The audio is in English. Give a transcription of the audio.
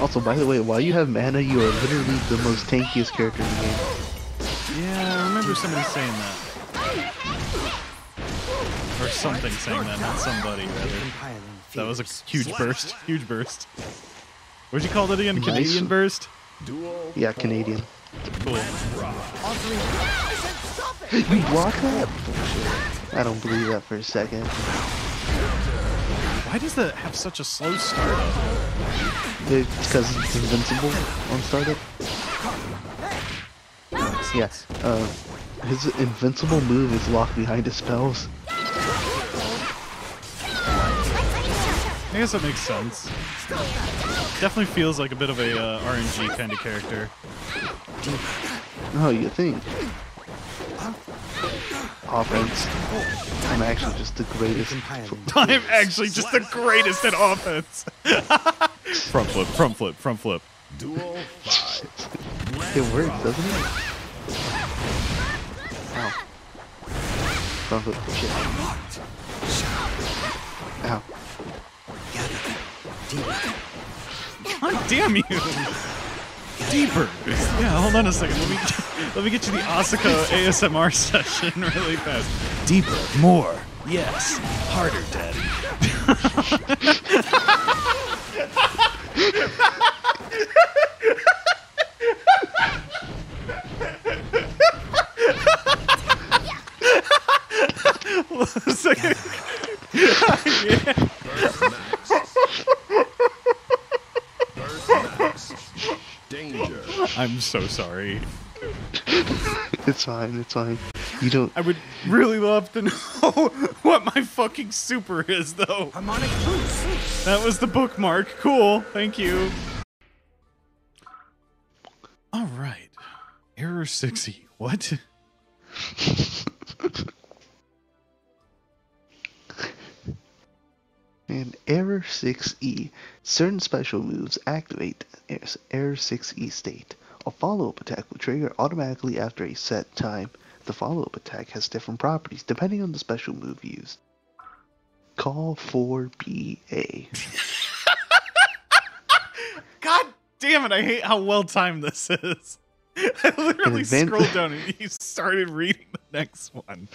Also, by the way, while you have mana, you are literally the most tankiest character in the game. Yeah, I remember somebody saying that. Or something saying that, not somebody, rather. That was a huge burst. Huge burst. What'd you call that again? Nice. Canadian burst? Yeah, Canadian. Cool. You block that? I don't believe that for a second. Why does that have such a slow startup? It's because it's invincible on startup. Yeah, uh, his invincible move is locked behind his spells. I guess that makes sense. Definitely feels like a bit of a uh, RNG kind of character. Oh, you think? Offense. I'm actually just the greatest. I'm actually just the greatest at offense. front flip, front flip, front flip. Duel five. It works, doesn't it? Ow. Front flip, oh, shit. Ow. God damn you! Deeper. Yeah, hold on a second. Let me let me get you the Asuka ASMR session really fast. Deeper, more, yes, harder, daddy. Yeah. Burst max. Burst max. Danger. I'm so sorry. It's fine, it's fine. You don't. I would really love to know what my fucking super is, though. Harmonic boost. That was the bookmark. Cool. Thank you. All right. Error 6e. What? And Error 6E. Certain special moves activate Error 6E state. A follow-up attack will trigger automatically after a set time. The follow-up attack has different properties depending on the special move used. Call for BA. God damn it. I hate how well timed this is. I literally advan- scrolled down and you started reading the next one.